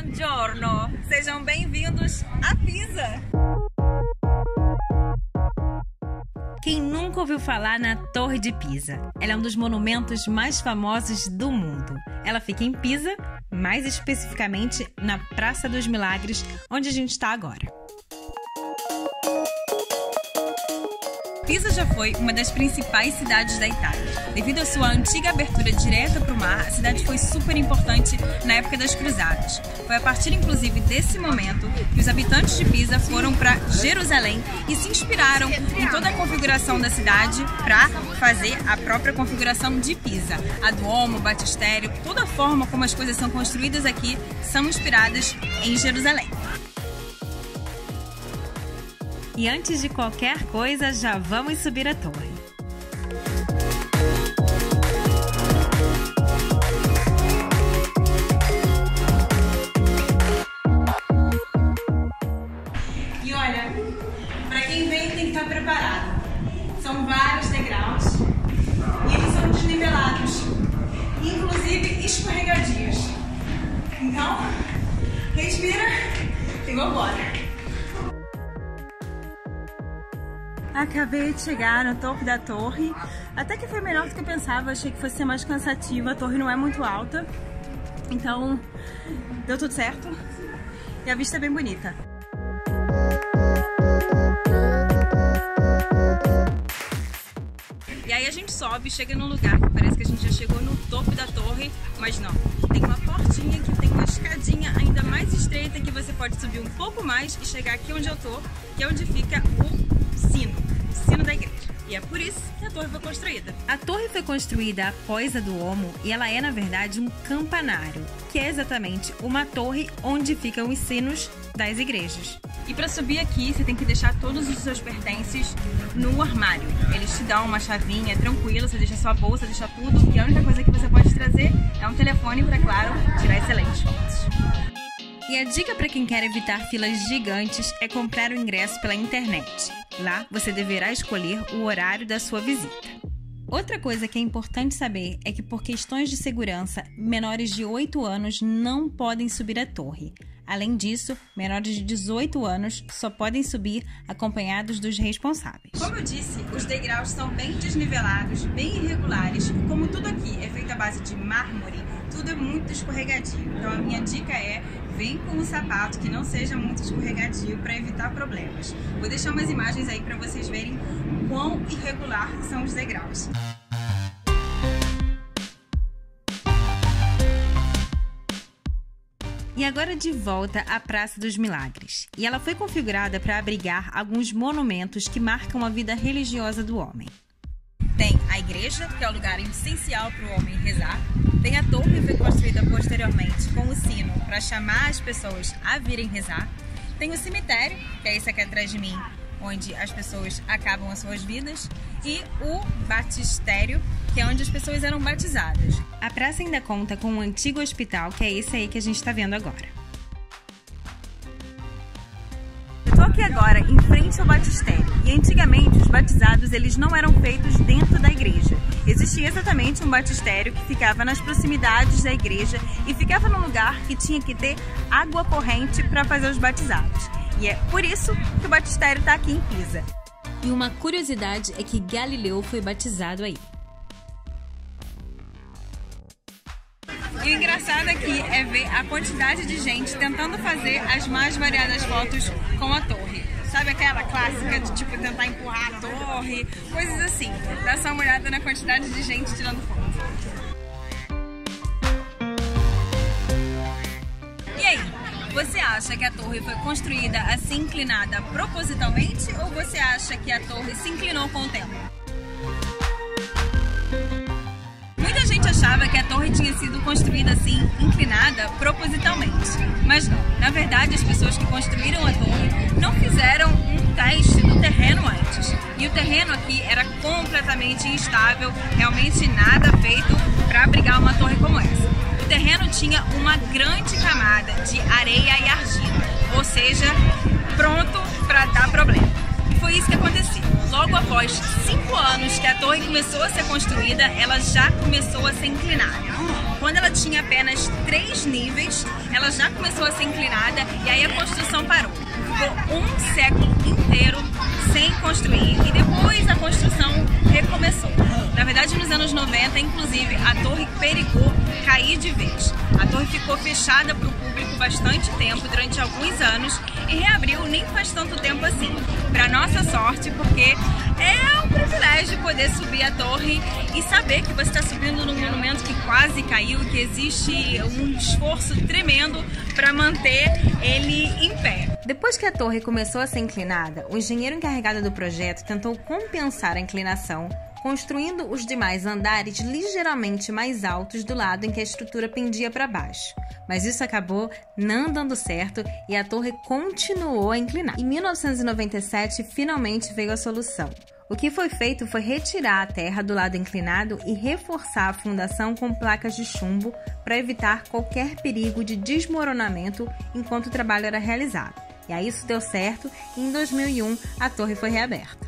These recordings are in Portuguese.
Buongiorno! Sejam bem-vindos a Pisa! Quem nunca ouviu falar na Torre de Pisa? Ela é um dos monumentos mais famosos do mundo. Ela fica em Pisa, mais especificamente na Praça dos Milagres, onde a gente está agora. Pisa já foi uma das principais cidades da Itália. Devido à sua antiga abertura direta para o mar, a cidade foi super importante na época das cruzadas. Foi a partir, inclusive, desse momento que os habitantes de Pisa foram para Jerusalém e se inspiraram em toda a configuração da cidade para fazer a própria configuração de Pisa. A Duomo, o Batistério, toda a forma como as coisas são construídas aqui são inspiradas em Jerusalém. E antes de qualquer coisa, já vamos subir a torre. E olha, para quem vem tem que estar preparado. São vários degraus e eles são desnivelados, inclusive escorregadios. Então, respira e vambora. Acabei de chegar no topo da torre. Até que foi melhor do que eu pensava. Achei que fosse ser mais cansativa. A torre não é muito alta. Então, deu tudo certo. E a vista é bem bonita. E aí a gente sobe, chega num lugar que parece que a gente já chegou no topo da torre, mas não. Tem uma portinha que tem uma escadinha ainda mais estreita que você pode subir um pouco mais e chegar aqui onde eu tô, que é onde fica o sino sino da igreja. E é por isso que a torre foi construída. A torre foi construída após a do Homo e ela é, na verdade, um campanário, que é exatamente uma torre onde ficam os sinos das igrejas. E para subir aqui, você tem que deixar todos os seus pertences no armário. Eles te dão uma chavinha, tranquilo, você deixa sua bolsa, deixa tudo, e a única coisa que você pode trazer é um telefone para, claro, tirar excelentes fotos. E a dica para quem quer evitar filas gigantes é comprar o ingresso pela internet. Lá você deverá escolher o horário da sua visita. Outra coisa que é importante saber é que, por questões de segurança, menores de 8 anos não podem subir a torre. Além disso, menores de 18 anos só podem subir acompanhados dos responsáveis. Como eu disse, os degraus são bem desnivelados, bem irregulares. Como tudo aqui é feito à base de mármore, tudo é muito escorregadio. Então a minha dica é vem com um sapato que não seja muito escorregadio para evitar problemas. Vou deixar umas imagens aí para vocês verem quão irregular são os degraus. E agora de volta à Praça dos Milagres. E ela foi configurada para abrigar alguns monumentos que marcam a vida religiosa do homem. A igreja, que é o lugar essencial para o homem rezar, tem a torre que foi construída posteriormente com o sino para chamar as pessoas a virem rezar. Tem o cemitério, que é esse aqui atrás de mim, onde as pessoas acabam as suas vidas. E o batistério, que é onde as pessoas eram batizadas. A praça ainda conta com um antigo hospital, que é esse aí que a gente está vendo agora. Aqui agora em frente ao batistério e antigamente os batizados eles não eram feitos dentro da igreja. Existia exatamente um batistério que ficava nas proximidades da igreja e ficava num lugar que tinha que ter água corrente para fazer os batizados. E é por isso que o batistério está aqui em Pisa. E uma curiosidade é que Galileu foi batizado aí. O engraçado aqui é ver a quantidade de gente tentando fazer as mais variadas fotos com a torre. Sabe aquela clássica de tipo tentar empurrar a torre, coisas assim. Dá só uma olhada na quantidade de gente tirando foto. E aí, você acha que a torre foi construída assim inclinada propositalmente ou você acha que a torre se inclinou com o tempo? Gente achava que a torre tinha sido construída assim, inclinada, propositalmente. Mas não. Na verdade, as pessoas que construíram a torre não fizeram um teste do terreno antes. E o terreno aqui era completamente instável, realmente nada feito para abrigar uma torre como essa. O terreno tinha uma grande camada de areia e argila, ou seja, pronto para dar problema foi isso que aconteceu. Logo após cinco anos que a torre começou a ser construída, ela já começou a ser inclinada. Quando ela tinha apenas três níveis, ela já começou a ser inclinada e aí a construção parou. Ficou um século inteiro sem construir e depois a construção recomeçou. Na verdade, nos anos 90, inclusive, a torre perigou cair de vez. A torre ficou fechada para o público bastante tempo, durante alguns anos, e reabriu nem faz tanto tempo assim. Para nossa sorte, porque é um privilégio poder subir a torre e saber que você está subindo num monumento que quase caiu, que existe um esforço tremendo para manter ele em pé. Depois que a torre começou a ser inclinada, o engenheiro encarregado do projeto tentou compensar a inclinação construindo os demais andares ligeiramente mais altos do lado em que a estrutura pendia para baixo. Mas isso acabou não dando certo e a torre continuou a inclinar. Em 1997, finalmente veio a solução. O que foi feito foi retirar a terra do lado inclinado e reforçar a fundação com placas de chumbo para evitar qualquer perigo de desmoronamento enquanto o trabalho era realizado. E aí isso deu certo e em 2001 a torre foi reaberta.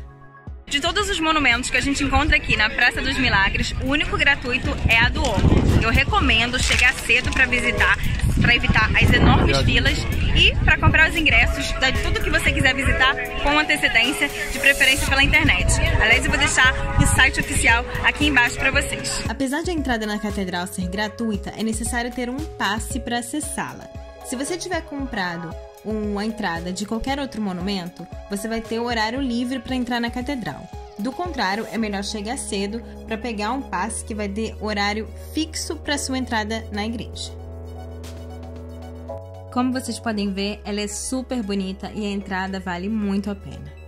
De todos os monumentos que a gente encontra aqui na Praça dos Milagres, o único gratuito é a do Oco. Eu recomendo chegar cedo para visitar, para evitar as enormes filas e para comprar os ingressos de tudo que você quiser visitar com antecedência, de preferência pela internet. Aliás, eu vou deixar o site oficial aqui embaixo para vocês. Apesar de a entrada na catedral ser gratuita, é necessário ter um passe para acessá-la. Se você tiver comprado uma entrada de qualquer outro monumento, você vai ter o horário livre para entrar na catedral. Do contrário, é melhor chegar cedo para pegar um passe que vai ter horário fixo para sua entrada na igreja. Como vocês podem ver, ela é super bonita e a entrada vale muito a pena.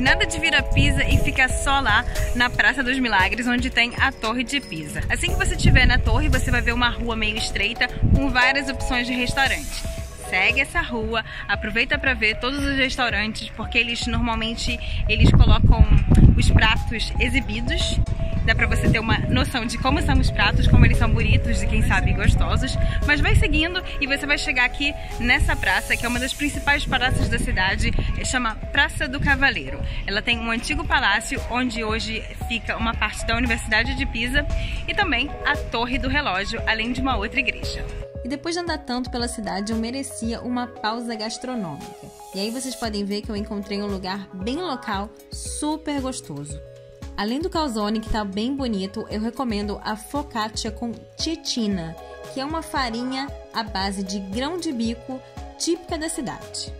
Nada de vir a Pisa e ficar só lá na Praça dos Milagres, onde tem a Torre de Pisa. Assim que você estiver na torre, você vai ver uma rua meio estreita com várias opções de restaurantes segue essa rua, aproveita para ver todos os restaurantes, porque eles normalmente eles colocam os pratos exibidos dá pra você ter uma noção de como são os pratos, como eles são bonitos e quem sabe gostosos. Mas vai seguindo e você vai chegar aqui nessa praça, que é uma das principais praças da cidade, chama Praça do Cavaleiro. Ela tem um antigo palácio onde hoje fica uma parte da Universidade de Pisa e também a Torre do Relógio, além de uma outra igreja. E depois de andar tanto pela cidade, eu merecia uma pausa gastronômica. E aí vocês podem ver que eu encontrei um lugar bem local, super gostoso. Além do calzone, que tá bem bonito, eu recomendo a focaccia com titina, que é uma farinha à base de grão de bico típica da cidade.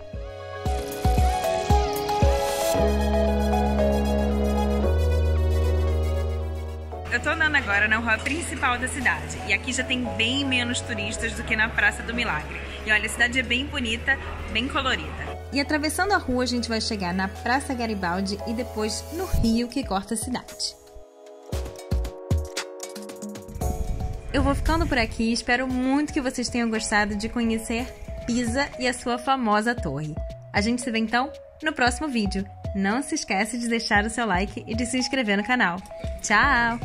Eu tô andando agora na rua principal da cidade e aqui já tem bem menos turistas do que na Praça do Milagre. E olha, a cidade é bem bonita, bem colorida. E atravessando a rua, a gente vai chegar na Praça Garibaldi e depois no rio que corta a cidade. Eu vou ficando por aqui, espero muito que vocês tenham gostado de conhecer Pisa e a sua famosa torre. A gente se vê então no próximo vídeo. Não se esquece de deixar o seu like e de se inscrever no canal. Tchau!